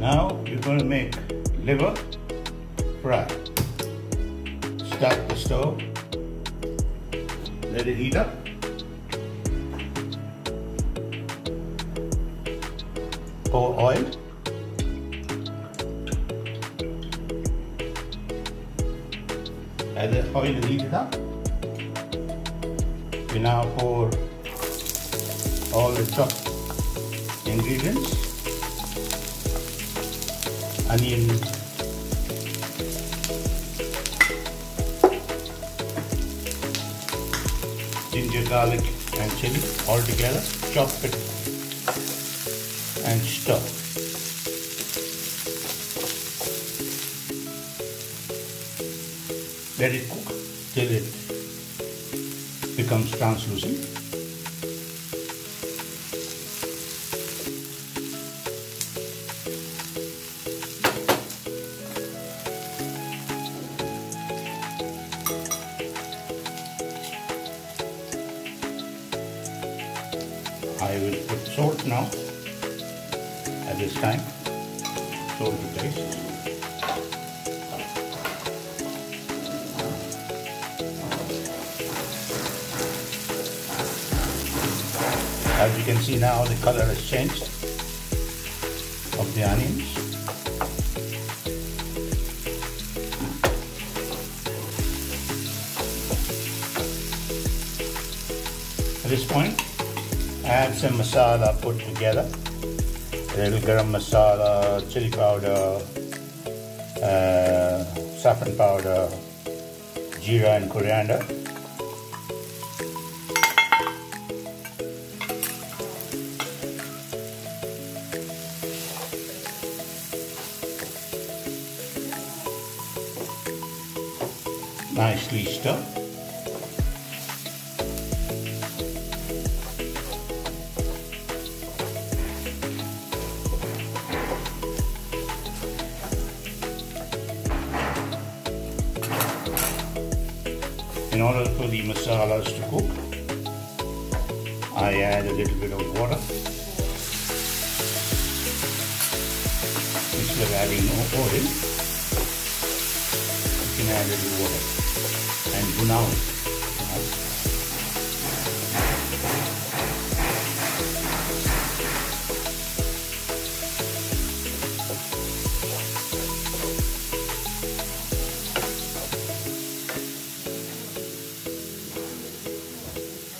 Now you're going to make liver fry. Start the stove. Let it heat up. Pour oil. As the oil is heated up, we now pour all the chopped ingredients onion, ginger, garlic and chili all together, chop it and stir. Let it cook till it becomes translucent. I will put salt now at this time. Salt to taste. As you can see now the color has changed of the onions. At this point, add some masala put together. A little garam masala, chili powder, uh, saffron powder, jeera and coriander. Nicely stir. In order for the masalas to cook, I add a little bit of water. Instead of adding oil, you can add a little water and brown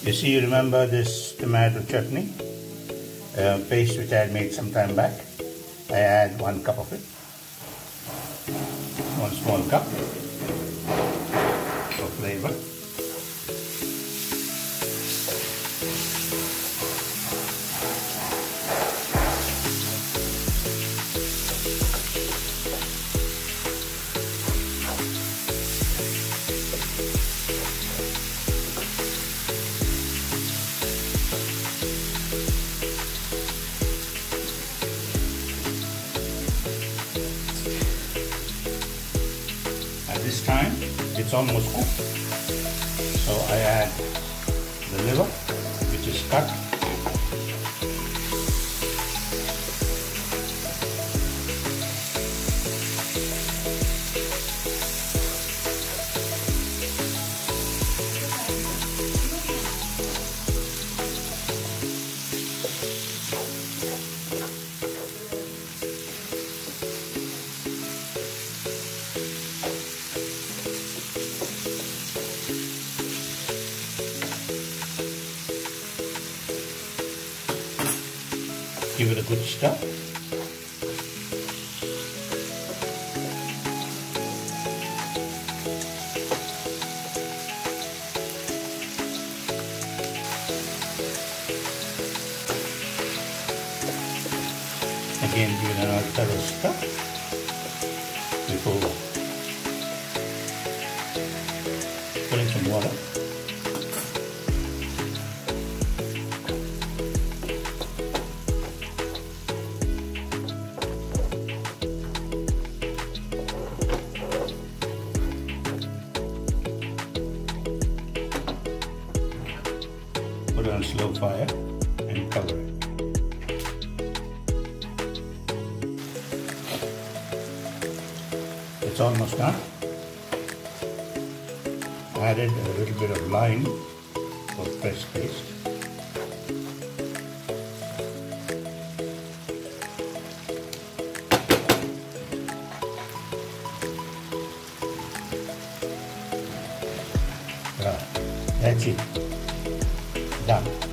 You see, you remember this tomato chutney uh, paste which I had made some time back. I add one cup of it, one small cup for flavor. So I add the liver, which is cut. Give it a good stir. Again, give it another stir on slow fire and cover it. It's almost done. Added a little bit of lime for fresh taste. Right. Ah, that's it. Done.